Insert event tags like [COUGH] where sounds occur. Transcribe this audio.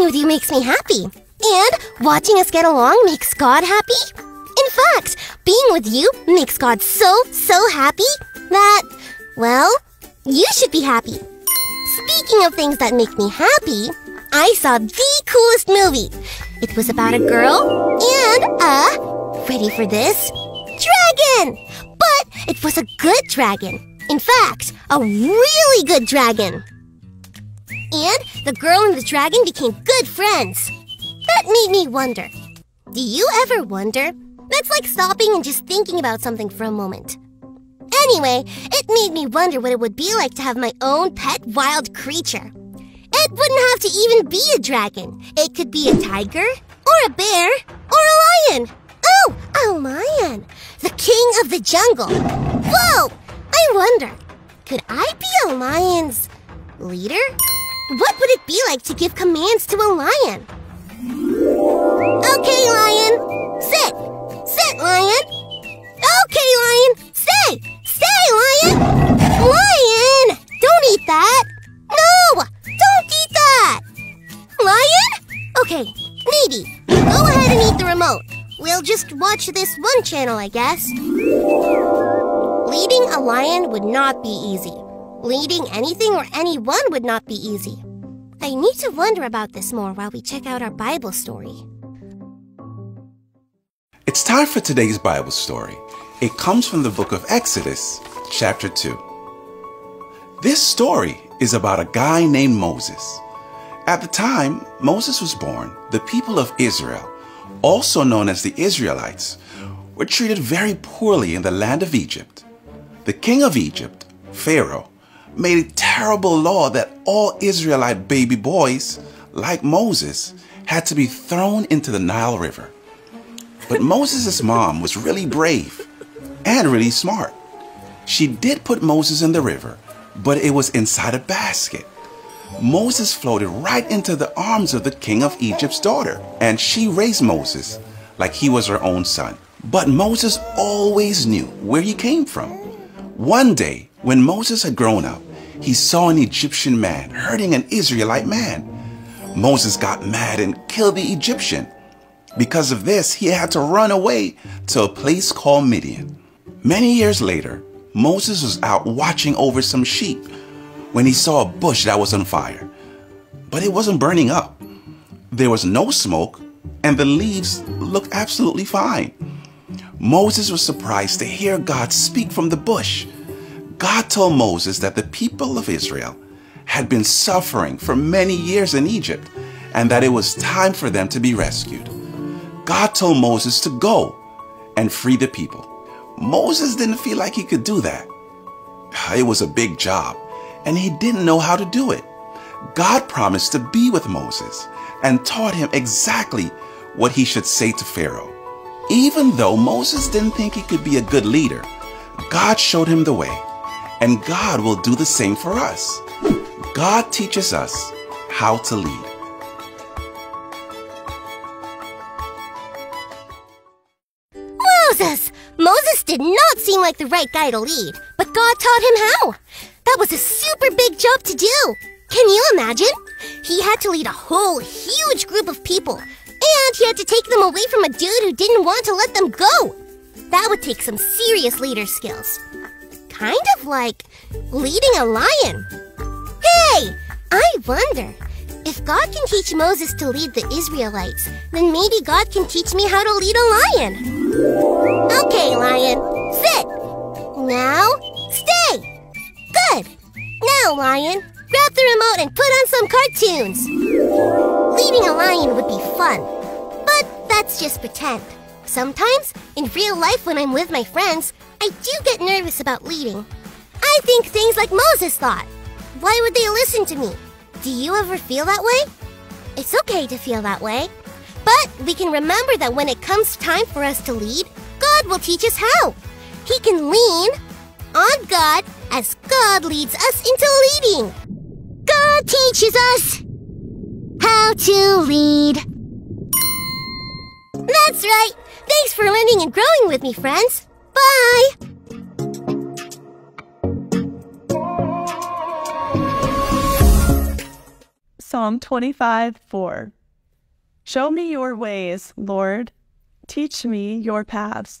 With you makes me happy. And watching us get along makes God happy. In fact, being with you makes God so, so happy that, well, you should be happy. Speaking of things that make me happy, I saw the coolest movie. It was about a girl and a, ready for this, dragon! But it was a good dragon. In fact, a really good dragon. And the girl and the dragon became good friends. That made me wonder. Do you ever wonder? That's like stopping and just thinking about something for a moment. Anyway, it made me wonder what it would be like to have my own pet wild creature. It wouldn't have to even be a dragon. It could be a tiger, or a bear, or a lion. Oh, a lion! The king of the jungle. Whoa! I wonder, could I be a lion's leader? What would it be like to give commands to a lion? Okay, lion. Sit. Sit, lion. Okay, lion. Stay. Stay, lion. Lion! Don't eat that. No! Don't eat that. Lion? Okay, maybe. Go ahead and eat the remote. We'll just watch this one channel, I guess. Leading a lion would not be easy. Leading anything or anyone would not be easy. I need to wonder about this more while we check out our Bible story. It's time for today's Bible story. It comes from the book of Exodus, chapter 2. This story is about a guy named Moses. At the time Moses was born, the people of Israel, also known as the Israelites, were treated very poorly in the land of Egypt. The king of Egypt, Pharaoh, made a terrible law that all Israelite baby boys, like Moses, had to be thrown into the Nile River. But [LAUGHS] Moses' mom was really brave and really smart. She did put Moses in the river, but it was inside a basket. Moses floated right into the arms of the king of Egypt's daughter, and she raised Moses like he was her own son. But Moses always knew where he came from. One day, when Moses had grown up, he saw an Egyptian man hurting an Israelite man. Moses got mad and killed the Egyptian. Because of this, he had to run away to a place called Midian. Many years later, Moses was out watching over some sheep when he saw a bush that was on fire. But it wasn't burning up. There was no smoke, and the leaves looked absolutely fine. Moses was surprised to hear God speak from the bush. God told Moses that the people of Israel had been suffering for many years in Egypt and that it was time for them to be rescued. God told Moses to go and free the people. Moses didn't feel like he could do that. [SIGHS] It was a big job and he didn't know how to do it. God promised to be with Moses and taught him exactly what he should say to Pharaoh. Even though Moses didn't think he could be a good leader, God showed him the way, and God will do the same for us. God teaches us how to lead. Moses! Moses did not seem like the right guy to lead, but God taught him how. That was a super big job to do. Can you imagine? He had to lead a whole huge group of people, he had to take them away from a dude who didn't want to let them go. That would take some serious leader skills. Kind of like leading a lion. Hey, I wonder if God can teach Moses to lead the Israelites, then maybe God can teach me how to lead a lion. Okay, lion, sit. Now, stay. Good. Now, lion, grab the remote and put on some cartoons. Leading a lion would be fun, that's just pretend. Sometimes, in real life when I'm with my friends, I do get nervous about leading. I think things like Moses thought. Why would they listen to me? Do you ever feel that way? It's okay to feel that way. But we can remember that when it comes time for us to lead, God will teach us how. He can lean on God as God leads us into leading. God teaches us how to lead. That's right. Thanks for learning and growing with me, friends. Bye. Psalm 25 4. Show me your ways, Lord. Teach me your paths.